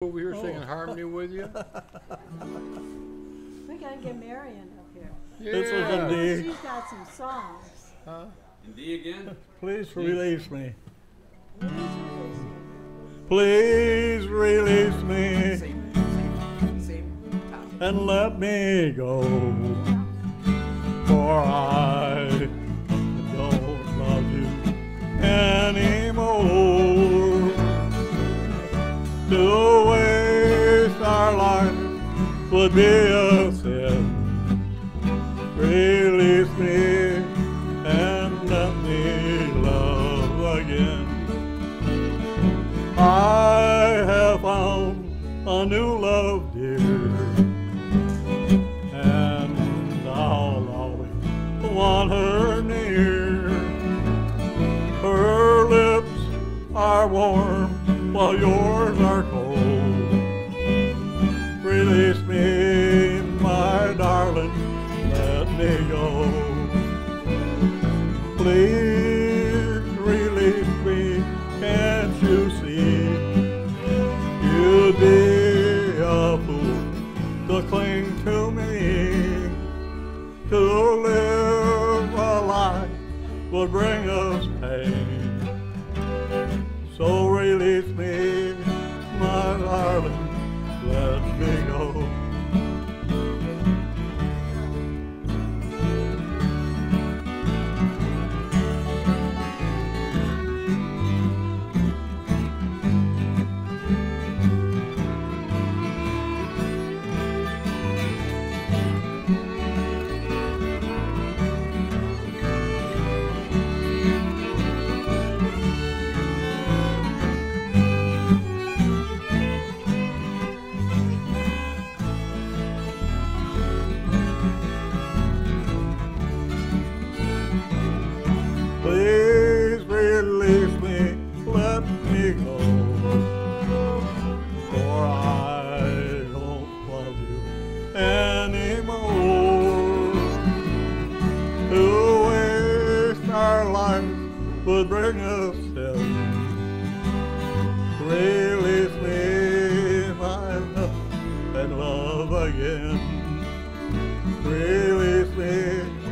over here oh. singing harmony with you? We gotta get Marion up here. This is Yeah. indeed. She's got some songs. Huh? And D again? Please release me. Please release me. Please release me Same, same, same topic. and let me go. Would be a sin. Release me and let me love again. I have found a new love, dear, and I'll always want her near. Her lips are warm while yours are cold. Release me, my darling, let me go. Please release me, can't you see? You'd be a fool to cling to me. To live a life would bring us pain. So release me, my darling, would bring us death. Release me, my love, and love again. Release me.